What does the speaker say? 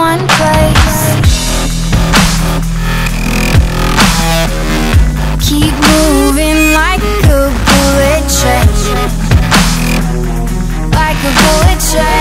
One place. Keep moving like a bullet train. Like a bullet train.